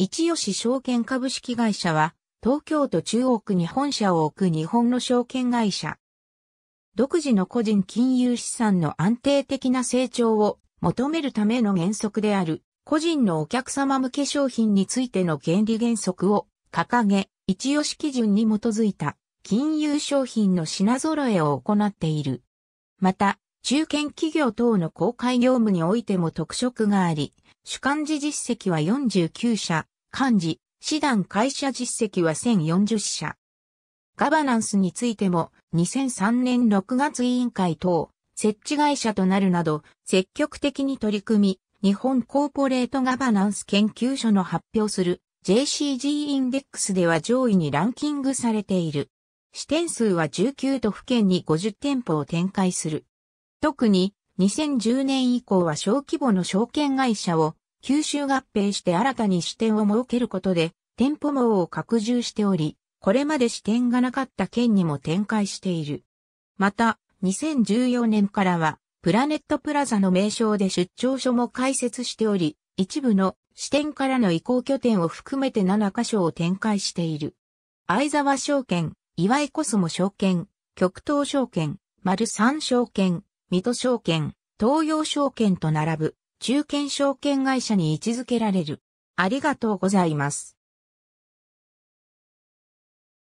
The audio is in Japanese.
一吉証券株式会社は、東京都中央区に本社を置く日本の証券会社。独自の個人金融資産の安定的な成長を求めるための原則である、個人のお客様向け商品についての原理原則を掲げ、一吉基準に基づいた金融商品の品揃えを行っている。また、中堅企業等の公開業務においても特色があり、主幹事実績は49社、幹事、師団会社実績は1040社。ガバナンスについても、2003年6月委員会等、設置会社となるなど、積極的に取り組み、日本コーポレートガバナンス研究所の発表する JCG インデックスでは上位にランキングされている。支店数は19都府県に50店舗を展開する。特に2010年以降は小規模の証券会社を吸収合併して新たに支店を設けることで店舗網を拡充しており、これまで支店がなかった県にも展開している。また、2014年からはプラネットプラザの名称で出張所も開設しており、一部の支店からの移行拠点を含めて7カ所を展開している。相沢証券、岩井コスモ証券、極東証券、丸三証券、水戸証券、東洋証券と並ぶ中堅証券会社に位置づけられる。ありがとうございます。